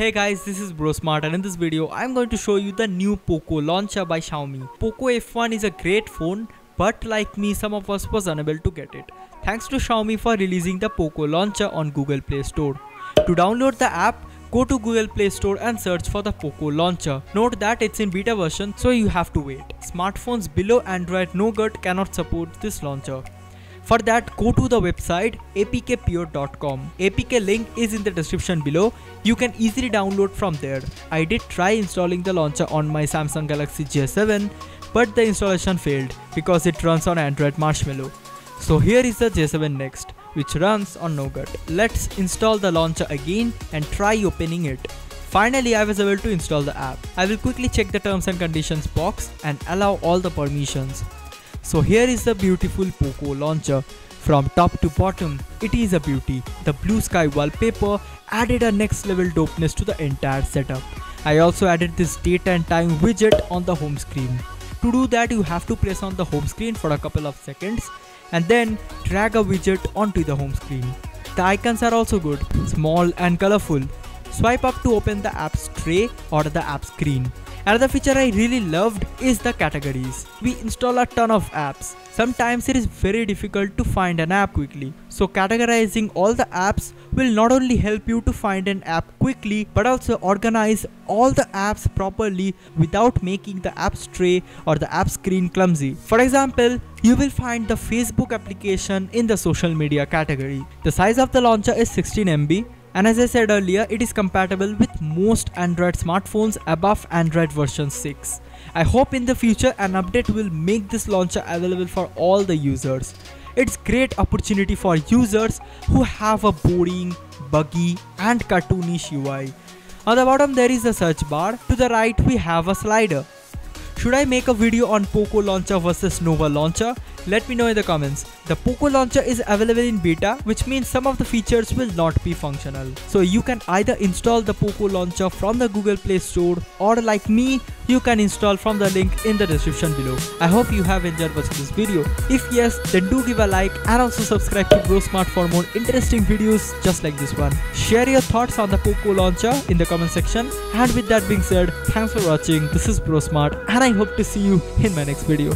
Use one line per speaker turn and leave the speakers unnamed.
Hey guys, this is BroSmart and in this video I'm going to show you the new Poco launcher by Xiaomi. Poco F1 is a great phone but like me some of us was unable to get it. Thanks to Xiaomi for releasing the Poco launcher on Google Play Store. To download the app, go to Google Play Store and search for the Poco launcher. Note that it's in beta version so you have to wait. Smartphones below Android Nougat cannot support this launcher. For that, go to the website apkpure.com. APK link is in the description below. You can easily download from there. I did try installing the launcher on my Samsung Galaxy J7, but the installation failed because it runs on Android Marshmallow. So here is the J7 Next, which runs on Nougat. Let's install the launcher again and try opening it. Finally, I was able to install the app. I will quickly check the terms and conditions box and allow all the permissions. So here is the beautiful Poco launcher. From top to bottom, it is a beauty. The blue sky wallpaper added a next level dopeness to the entire setup. I also added this date and time widget on the home screen. To do that you have to press on the home screen for a couple of seconds and then drag a widget onto the home screen. The icons are also good, small and colorful. Swipe up to open the app's tray or the app screen. Another feature I really loved is the categories. We install a ton of apps. Sometimes it is very difficult to find an app quickly. So categorizing all the apps will not only help you to find an app quickly but also organize all the apps properly without making the app tray or the app screen clumsy. For example, you will find the Facebook application in the social media category. The size of the launcher is 16 MB and as I said earlier, it is compatible with most Android smartphones above Android version 6. I hope in the future an update will make this launcher available for all the users. It's great opportunity for users who have a boring, buggy and cartoonish UI. On the bottom there is a search bar, to the right we have a slider. Should I make a video on Poco launcher versus Nova launcher? Let me know in the comments. The Poco launcher is available in beta which means some of the features will not be functional. So you can either install the Poco launcher from the Google Play Store or like me you can install from the link in the description below. I hope you have enjoyed watching this video. If yes then do give a like and also subscribe to BroSmart for more interesting videos just like this one. Share your thoughts on the Poco launcher in the comment section and with that being said thanks for watching this is BroSmart and I hope to see you in my next video.